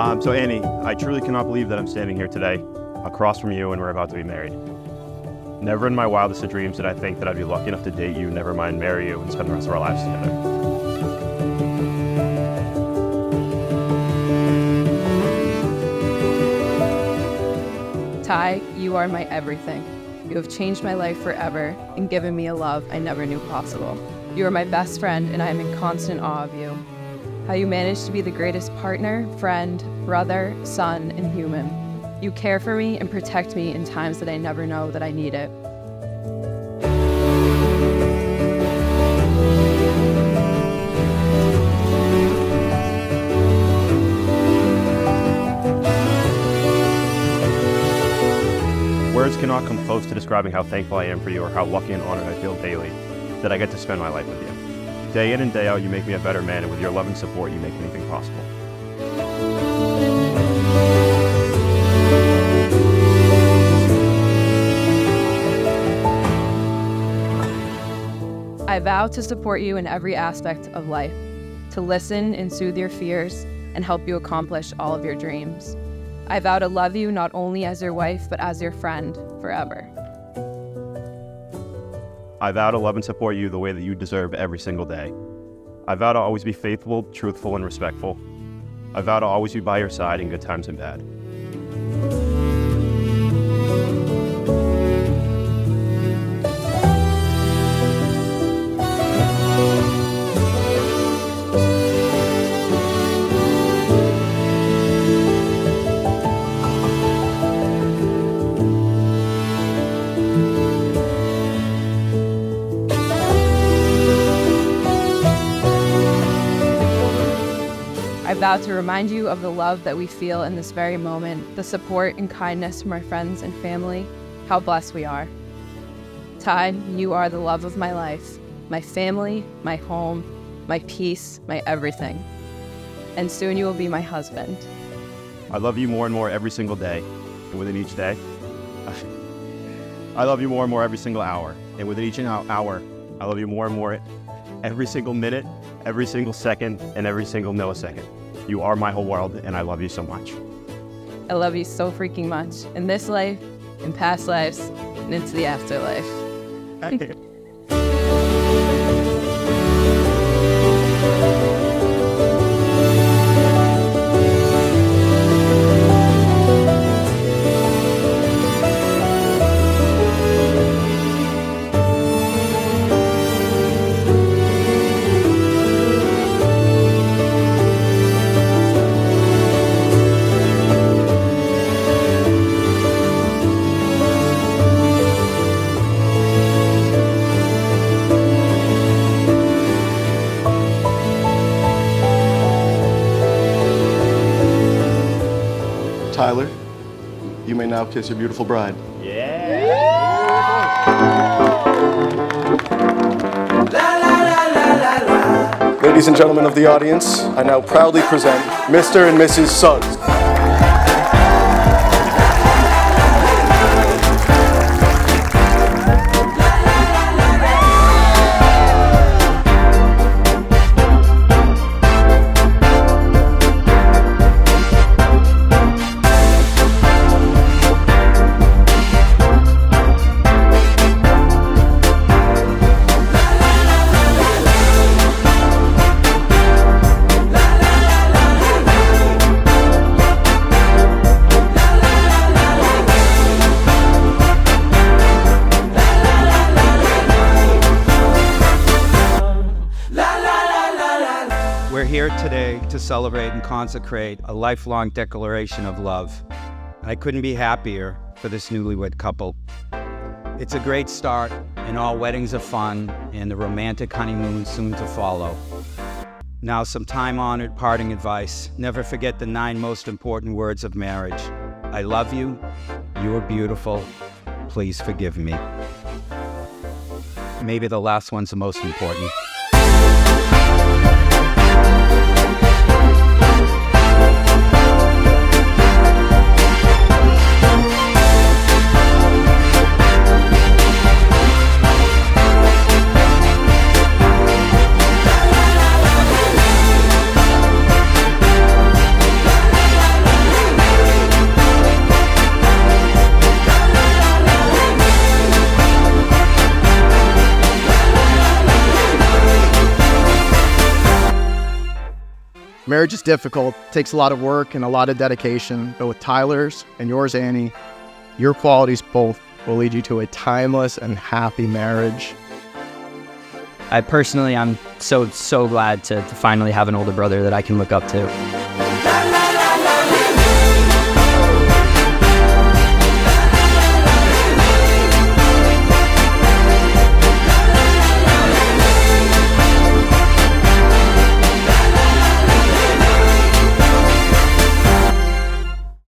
Um, so, Anny, I truly cannot believe that I'm standing here today, across from you, and we're about to be married. Never in my wildest of dreams did I think that I'd be lucky enough to date you, never mind marry you, and spend the rest of our lives together. Ty, you are my everything. You have changed my life forever and given me a love I never knew possible. You are my best friend, and I am in constant awe of you. How you manage to be the greatest partner, friend, brother, son, and human. You care for me and protect me in times that I never know that I need it. Words cannot come close to describing how thankful I am for you or how lucky and honored I feel daily that I get to spend my life with you. Day in and day out, you make me a better man, and with your love and support, you make anything possible. I vow to support you in every aspect of life, to listen and soothe your fears, and help you accomplish all of your dreams. I vow to love you not only as your wife, but as your friend forever. I vow to love and support you the way that you deserve every single day. I vow to always be faithful, truthful, and respectful. I vow to always be by your side in good times and bad. To remind you of the love that we feel in this very moment, the support and kindness from our friends and family, how blessed we are. Ty, you are the love of my life, my family, my home, my peace, my everything. And soon you will be my husband. I love you more and more every single day, and within each day, I love you more and more every single hour, and within each hour, I love you more and more every single minute, every single second, and every single millisecond. You are my whole world, and I love you so much. I love you so freaking much in this life, in past lives, and into the afterlife. Tyler, you may now kiss your beautiful bride. Yeah! Ladies and gentlemen of the audience, I now proudly present Mr. and Mrs. Suggs. Here today to celebrate and consecrate a lifelong declaration of love. I couldn't be happier for this newlywed couple. It's a great start, and all weddings are fun, and the romantic honeymoon soon to follow. Now, some time honored parting advice never forget the nine most important words of marriage I love you, you are beautiful, please forgive me. Maybe the last one's the most important. Marriage is difficult, takes a lot of work and a lot of dedication, but with Tyler's and yours, Anny, your qualities both will lead you to a timeless and happy marriage. I personally, I'm so, so glad to, to finally have an older brother that I can look up to.